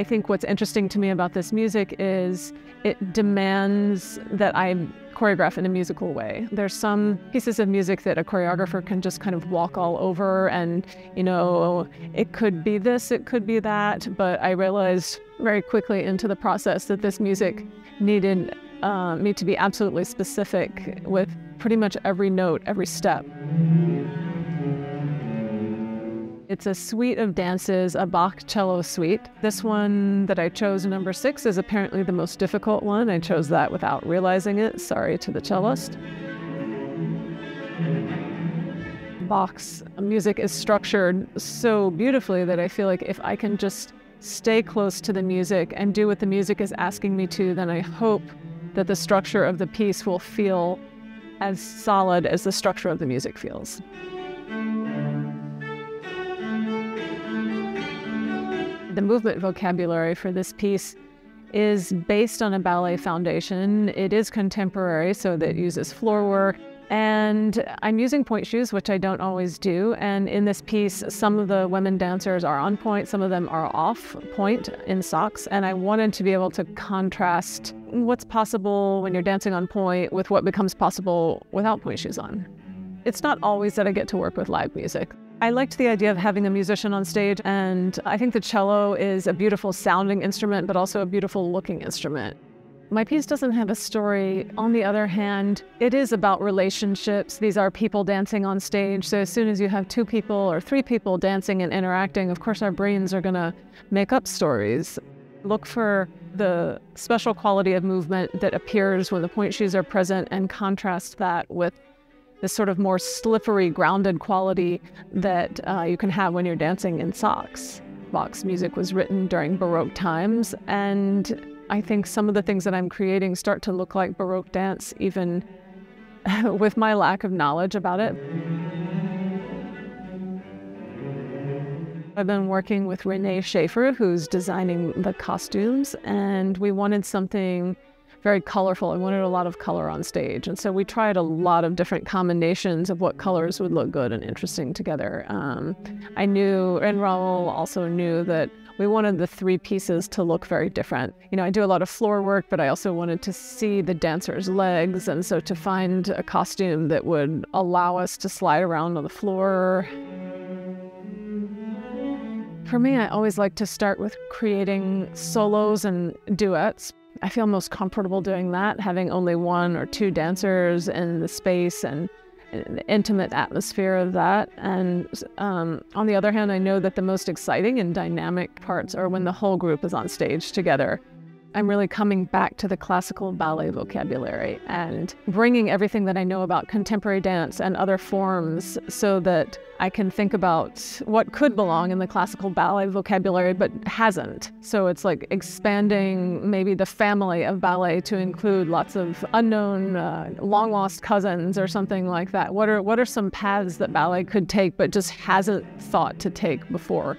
I think what's interesting to me about this music is it demands that I choreograph in a musical way. There's some pieces of music that a choreographer can just kind of walk all over and, you know, it could be this, it could be that, but I realized very quickly into the process that this music needed uh, me to be absolutely specific with pretty much every note, every step. It's a suite of dances, a Bach cello suite. This one that I chose, number six, is apparently the most difficult one. I chose that without realizing it. Sorry to the cellist. Bach's music is structured so beautifully that I feel like if I can just stay close to the music and do what the music is asking me to, then I hope that the structure of the piece will feel as solid as the structure of the music feels. The movement vocabulary for this piece is based on a ballet foundation. It is contemporary, so that uses floor work. And I'm using pointe shoes, which I don't always do. And in this piece, some of the women dancers are on pointe, some of them are off pointe in socks. And I wanted to be able to contrast what's possible when you're dancing on pointe with what becomes possible without pointe shoes on. It's not always that I get to work with live music. I liked the idea of having a musician on stage, and I think the cello is a beautiful sounding instrument, but also a beautiful looking instrument. My piece doesn't have a story. On the other hand, it is about relationships. These are people dancing on stage. So as soon as you have two people or three people dancing and interacting, of course, our brains are going to make up stories. Look for the special quality of movement that appears when the pointe shoes are present and contrast that with this sort of more slippery, grounded quality that uh, you can have when you're dancing in socks. Bach's music was written during Baroque times, and I think some of the things that I'm creating start to look like Baroque dance, even with my lack of knowledge about it. I've been working with Renee Schaefer, who's designing the costumes, and we wanted something very colorful. I wanted a lot of color on stage. And so we tried a lot of different combinations of what colors would look good and interesting together. Um, I knew, and Raul also knew that we wanted the three pieces to look very different. You know, I do a lot of floor work, but I also wanted to see the dancer's legs. And so to find a costume that would allow us to slide around on the floor. For me, I always like to start with creating solos and duets I feel most comfortable doing that, having only one or two dancers in the space and, the intimate atmosphere of that. And um, on the other hand, I know that the most exciting and dynamic parts are when the whole group is on stage together. I'm really coming back to the classical ballet vocabulary and bringing everything that I know about contemporary dance and other forms so that I can think about what could belong in the classical ballet vocabulary but hasn't. So it's like expanding maybe the family of ballet to include lots of unknown, uh, long lost cousins or something like that. What are, what are some paths that ballet could take but just hasn't thought to take before?